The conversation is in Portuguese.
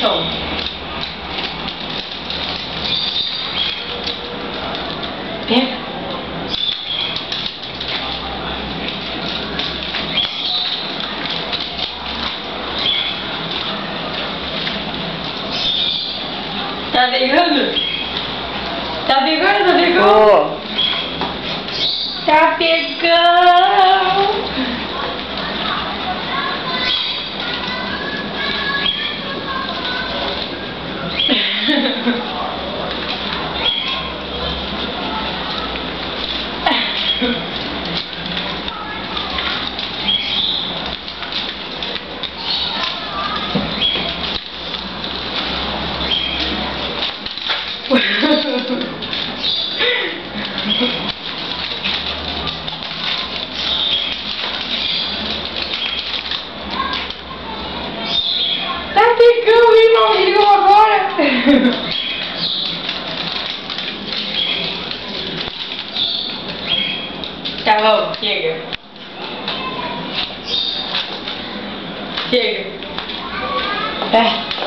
chão. Tá pegando? Tá pegando, tá pegando? Oh. Tá pegando! Pegando, irmão, ligou agora! Tá bom, chega. Chega. É.